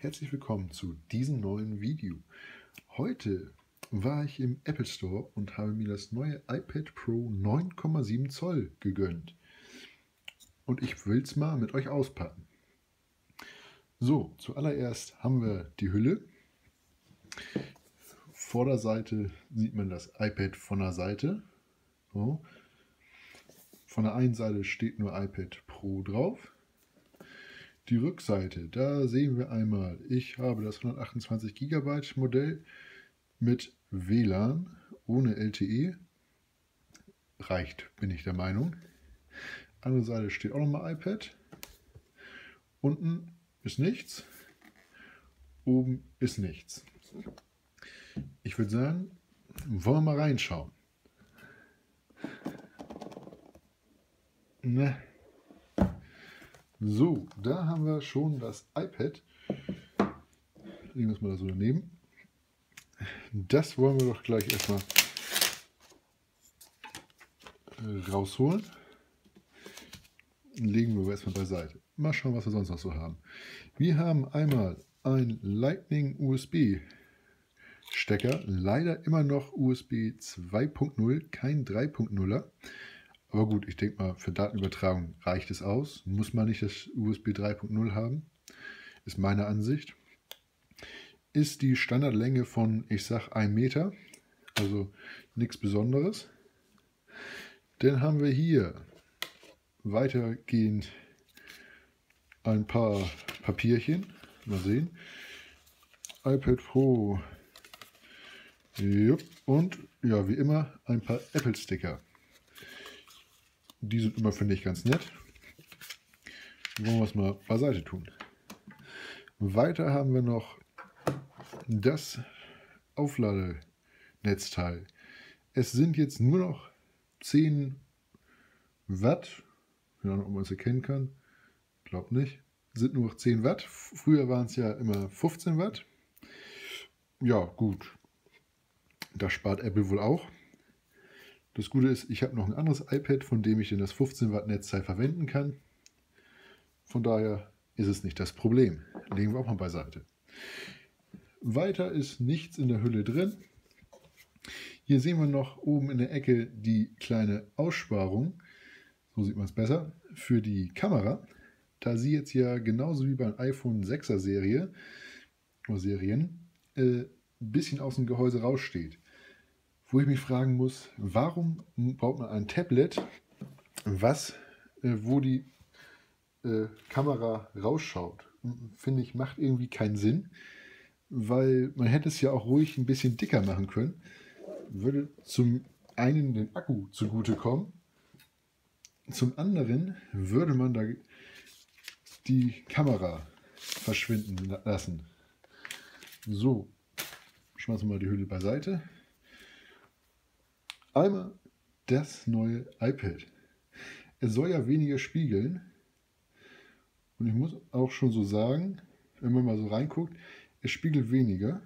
herzlich willkommen zu diesem neuen Video. Heute war ich im Apple Store und habe mir das neue iPad Pro 9,7 Zoll gegönnt. Und ich will es mal mit euch auspacken. So, zuallererst haben wir die Hülle. Vorderseite sieht man das iPad von der Seite. So. Von der einen Seite steht nur iPad Pro drauf. Die Rückseite, da sehen wir einmal, ich habe das 128 GB Modell mit WLAN ohne LTE. Reicht, bin ich der Meinung. Andere Seite steht auch nochmal iPad. Unten ist nichts. Oben ist nichts. Ich würde sagen, wollen wir mal reinschauen. Ne. So, da haben wir schon das iPad. Legen wir es mal so daneben. Das wollen wir doch gleich erstmal äh, rausholen. Legen wir erstmal beiseite. Mal schauen, was wir sonst noch so haben. Wir haben einmal ein Lightning USB Stecker. Leider immer noch USB 2.0, kein 3.0er. Aber gut, ich denke mal, für Datenübertragung reicht es aus. Muss man nicht das USB 3.0 haben. Ist meine Ansicht. Ist die Standardlänge von, ich sag, 1 Meter. Also nichts Besonderes. Dann haben wir hier weitergehend ein paar Papierchen. Mal sehen. iPad Pro. Und ja, wie immer ein paar Apple-Sticker. Die sind immer, finde ich, ganz nett. Wollen wir es mal beiseite tun. Weiter haben wir noch das Aufladenetzteil. Es sind jetzt nur noch 10 Watt. Keine Ahnung, ob man es erkennen kann. Glaub nicht. Sind nur noch 10 Watt. Früher waren es ja immer 15 Watt. Ja, gut. Das spart Apple wohl auch. Das Gute ist, ich habe noch ein anderes iPad, von dem ich denn das 15 Watt Netzteil verwenden kann. Von daher ist es nicht das Problem. Legen wir auch mal beiseite. Weiter ist nichts in der Hülle drin. Hier sehen wir noch oben in der Ecke die kleine Aussparung. So sieht man es besser. Für die Kamera. Da sie jetzt ja genauso wie beim iPhone 6er Serie oder Serien äh, ein bisschen aus dem Gehäuse raussteht wo ich mich fragen muss, warum baut man ein Tablet, was, äh, wo die äh, Kamera rausschaut? Finde ich, macht irgendwie keinen Sinn, weil man hätte es ja auch ruhig ein bisschen dicker machen können. Würde zum einen den Akku zugutekommen, zum anderen würde man da die Kamera verschwinden lassen. So, schmeißen wir mal die Hülle beiseite. Einmal das neue iPad. Es soll ja weniger spiegeln. Und ich muss auch schon so sagen, wenn man mal so reinguckt, es spiegelt weniger.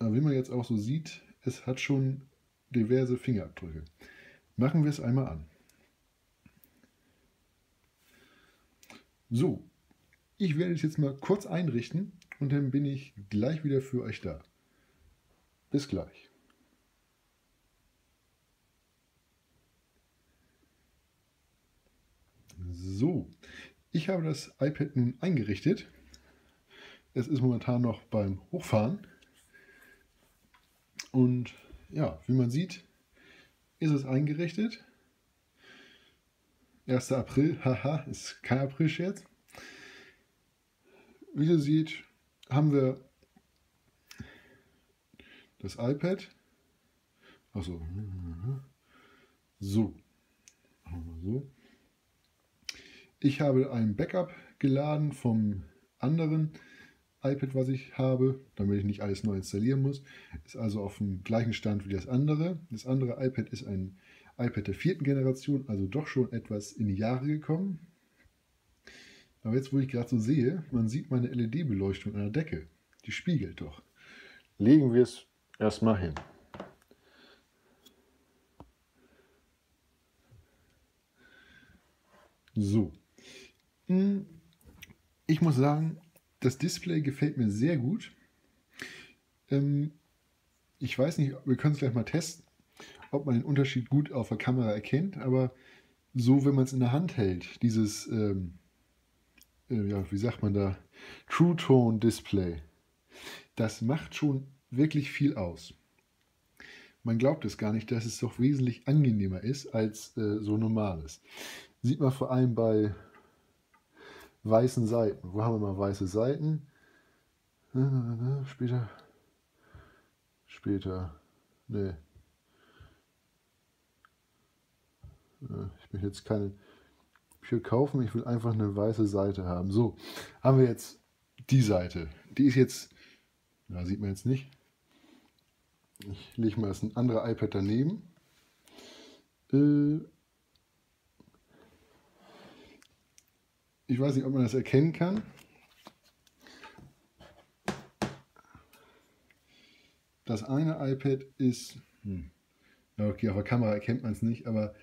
Aber wie man jetzt auch so sieht, es hat schon diverse Fingerabdrücke. Machen wir es einmal an. So, ich werde es jetzt mal kurz einrichten und dann bin ich gleich wieder für euch da. Bis gleich. So, ich habe das iPad nun eingerichtet. Es ist momentan noch beim Hochfahren. Und ja, wie man sieht, ist es eingerichtet. 1. April, haha, ist kein April-Scherz. Wie ihr seht, haben wir das iPad. Achso, so, machen wir so. Ich habe ein Backup geladen vom anderen iPad, was ich habe, damit ich nicht alles neu installieren muss. Ist also auf dem gleichen Stand wie das andere. Das andere iPad ist ein iPad der vierten Generation, also doch schon etwas in die Jahre gekommen. Aber jetzt, wo ich gerade so sehe, man sieht meine LED-Beleuchtung an der Decke. Die spiegelt doch. Legen wir es erstmal hin. So. Ich muss sagen, das Display gefällt mir sehr gut. Ähm, ich weiß nicht, wir können es gleich mal testen, ob man den Unterschied gut auf der Kamera erkennt, aber so, wenn man es in der Hand hält, dieses, ähm, äh, ja, wie sagt man da, True Tone Display, das macht schon wirklich viel aus. Man glaubt es gar nicht, dass es doch wesentlich angenehmer ist als äh, so normales. Sieht man vor allem bei weißen Seiten. Wo haben wir mal weiße Seiten? Später. Später. Nee. Ich möchte jetzt keine Bücher kaufen, ich will einfach eine weiße Seite haben. So, haben wir jetzt die Seite. Die ist jetzt, da sieht man jetzt nicht. Ich lege mal das ein anderer iPad daneben. Äh, ich weiß nicht, ob man das erkennen kann. Das eine iPad ist, hm, okay, auf der Kamera erkennt man es nicht, aber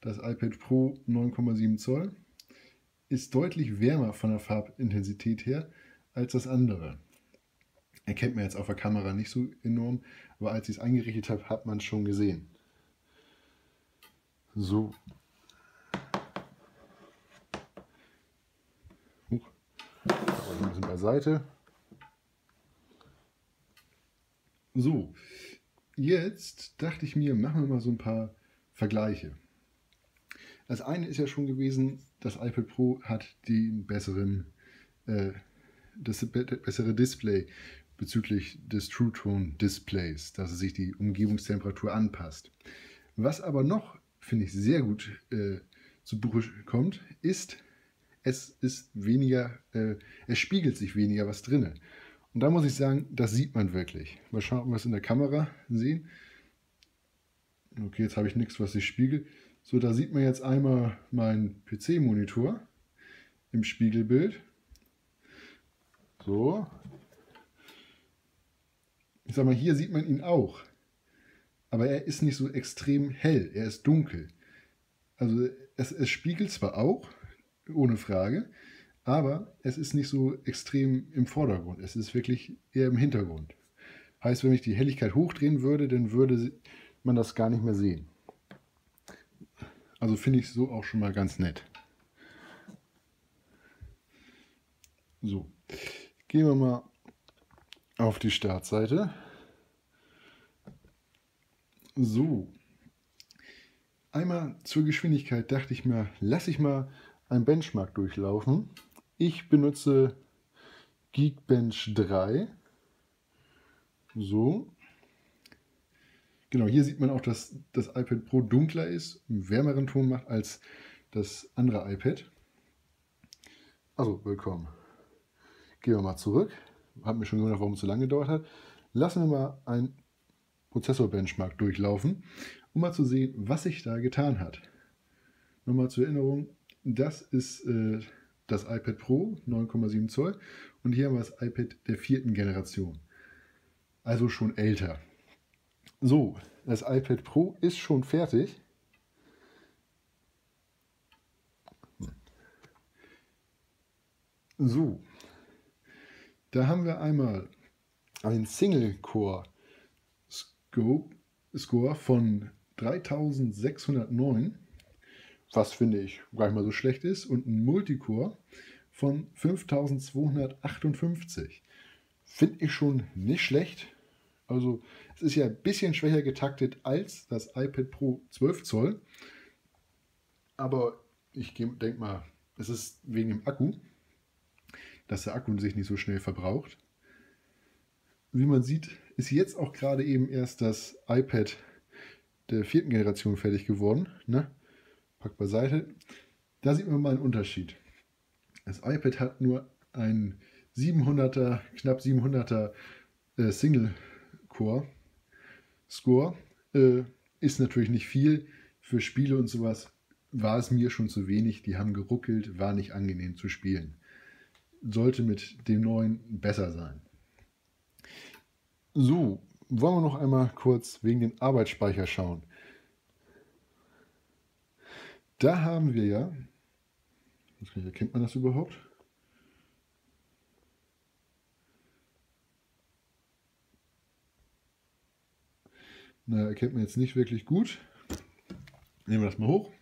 das iPad Pro 9,7 Zoll ist deutlich wärmer von der Farbintensität her als das andere. Erkennt man jetzt auf der Kamera nicht so enorm, aber als ich es eingerichtet habe, hat man es schon gesehen. So, ein bisschen beiseite. So, jetzt dachte ich mir, machen wir mal so ein paar Vergleiche. Das eine ist ja schon gewesen, das iPad Pro hat den besseren, äh, das bessere Display bezüglich des True Tone Displays, dass es sich die Umgebungstemperatur anpasst. Was aber noch, finde ich, sehr gut äh, zu Buche kommt, ist es ist weniger, äh, es spiegelt sich weniger was drinne. Und da muss ich sagen, das sieht man wirklich. Mal schauen, ob wir es in der Kamera sehen. Okay, jetzt habe ich nichts, was sich spiegelt. So, da sieht man jetzt einmal meinen PC-Monitor im Spiegelbild. So. Ich sag mal, hier sieht man ihn auch. Aber er ist nicht so extrem hell, er ist dunkel. Also es, es spiegelt zwar auch, ohne Frage. Aber es ist nicht so extrem im Vordergrund. Es ist wirklich eher im Hintergrund. Heißt, wenn ich die Helligkeit hochdrehen würde, dann würde man das gar nicht mehr sehen. Also finde ich so auch schon mal ganz nett. So, gehen wir mal auf die Startseite. So, einmal zur Geschwindigkeit dachte ich mir, lasse ich mal ein Benchmark durchlaufen. Ich benutze Geekbench 3. So. Genau, hier sieht man auch, dass das iPad Pro dunkler ist, einen wärmeren Ton macht als das andere iPad. Also, willkommen. Gehen wir mal zurück. Hat mir schon gewundert, warum es so lange gedauert hat. Lassen wir mal ein Prozessor-Benchmark durchlaufen, um mal zu sehen, was sich da getan hat. Nochmal zur Erinnerung, das ist äh, das iPad Pro 9,7 Zoll und hier haben wir das iPad der vierten Generation. Also schon älter. So, das iPad Pro ist schon fertig. So, da haben wir einmal ein Single-Core-Score von 3609 was finde ich gar nicht mal so schlecht ist, und ein Multicore von 5258. Finde ich schon nicht schlecht. Also es ist ja ein bisschen schwächer getaktet als das iPad Pro 12 Zoll. Aber ich denke mal, es ist wegen dem Akku, dass der Akku sich nicht so schnell verbraucht. Wie man sieht, ist jetzt auch gerade eben erst das iPad der vierten Generation fertig geworden. Ne? Pack beiseite. Da sieht man mal einen Unterschied. Das iPad hat nur ein 700er, knapp 700er äh, Single-Core Score. Äh, ist natürlich nicht viel. Für Spiele und sowas war es mir schon zu wenig. Die haben geruckelt, war nicht angenehm zu spielen. Sollte mit dem neuen besser sein. So, wollen wir noch einmal kurz wegen den Arbeitsspeicher schauen. Da haben wir ja, erkennt man das überhaupt? Na, erkennt man jetzt nicht wirklich gut. Nehmen wir das mal hoch.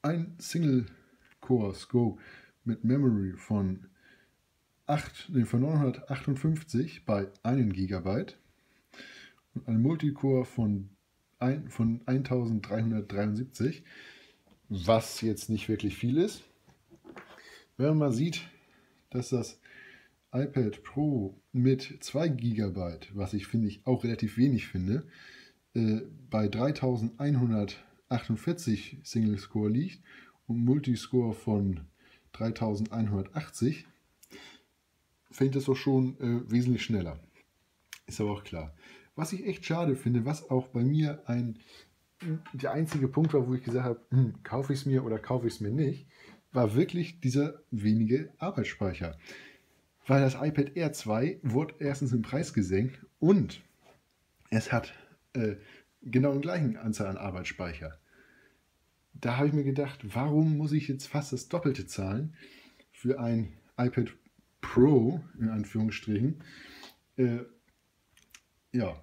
Ein Single Core Scope mit Memory von, 8, nee, von 958 bei 1 GB und ein Multicore von ein, von 1373, was jetzt nicht wirklich viel ist. Wenn man mal sieht, dass das iPad Pro mit 2 GB, was ich finde ich auch relativ wenig finde, äh, bei 3148 Single Score liegt und Multiscore von 3180, fängt das doch schon äh, wesentlich schneller. Ist aber auch klar. Was ich echt schade finde, was auch bei mir ein der einzige Punkt war, wo ich gesagt habe, hm, kaufe ich es mir oder kaufe ich es mir nicht, war wirklich dieser wenige Arbeitsspeicher. Weil das iPad Air 2 wurde erstens im Preis gesenkt und es hat äh, genau den gleichen Anzahl an Arbeitsspeicher. Da habe ich mir gedacht, warum muss ich jetzt fast das Doppelte zahlen für ein iPad Pro, in Anführungsstrichen, äh, ja,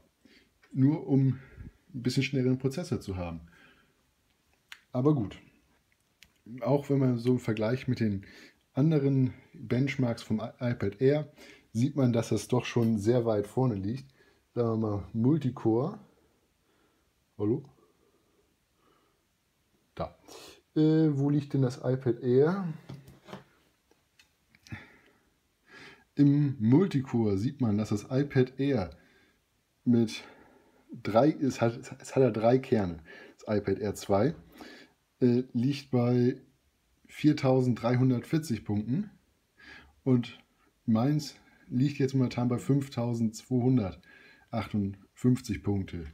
nur um ein bisschen schnelleren Prozessor zu haben. Aber gut, auch wenn man so einen Vergleich mit den anderen Benchmarks vom iPad Air sieht man, dass das doch schon sehr weit vorne liegt. Sagen wir mal Multicore. Hallo? Da. Äh, wo liegt denn das iPad Air? Im Multicore sieht man, dass das iPad Air mit drei, es hat, es hat ja drei Kerne, das iPad Air 2, äh, liegt bei 4340 Punkten und meins liegt jetzt momentan bei 5258 Punkte.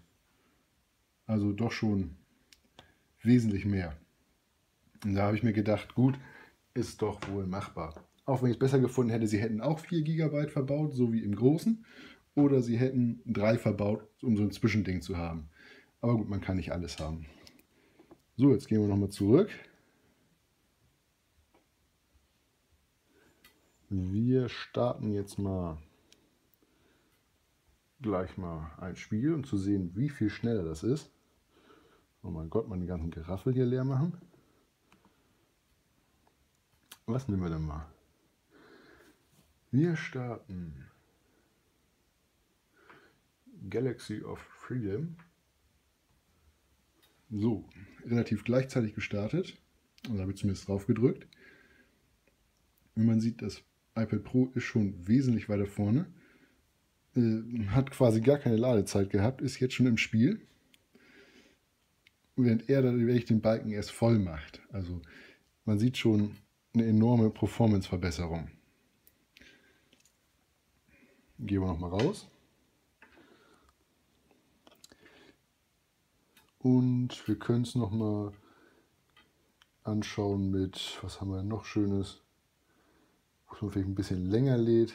Also doch schon wesentlich mehr. Und da habe ich mir gedacht, gut, ist doch wohl machbar. Auch wenn ich es besser gefunden hätte, sie hätten auch 4 GB verbaut, so wie im Großen. Oder sie hätten 3 verbaut, um so ein Zwischending zu haben. Aber gut, man kann nicht alles haben. So, jetzt gehen wir nochmal zurück. Wir starten jetzt mal gleich mal ein Spiel, um zu sehen, wie viel schneller das ist. Oh mein Gott, die ganzen Geraffel hier leer machen. Was nehmen wir denn mal? Wir starten Galaxy of Freedom. So, relativ gleichzeitig gestartet. Und da habe ich zumindest drauf gedrückt. Wie man sieht, das iPad Pro ist schon wesentlich weiter vorne. Äh, hat quasi gar keine Ladezeit gehabt, ist jetzt schon im Spiel. Während er dann den Balken erst voll macht. Also man sieht schon eine enorme Performance-Verbesserung. Gehen wir nochmal raus. Und wir können es nochmal anschauen mit, was haben wir noch Schönes? Muss man vielleicht ein bisschen länger lädt.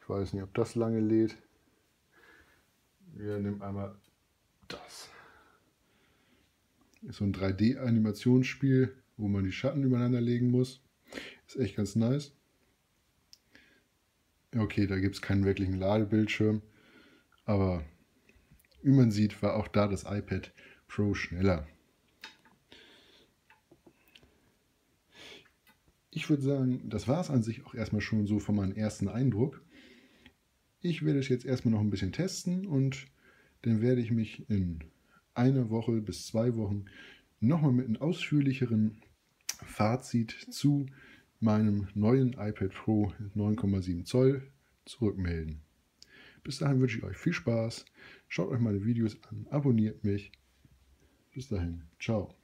Ich weiß nicht, ob das lange lädt. Wir nehmen einmal das. Ist so ein 3D-Animationsspiel, wo man die Schatten übereinander legen muss. Ist echt ganz nice. Okay, da gibt es keinen wirklichen Ladebildschirm, aber wie man sieht, war auch da das iPad Pro schneller. Ich würde sagen, das war es an sich auch erstmal schon so von meinem ersten Eindruck. Ich werde es jetzt erstmal noch ein bisschen testen und dann werde ich mich in einer Woche bis zwei Wochen nochmal mit einem ausführlicheren Fazit zu meinem neuen iPad Pro 9,7 Zoll zurückmelden. Bis dahin wünsche ich euch viel Spaß. Schaut euch meine Videos an, abonniert mich. Bis dahin, ciao.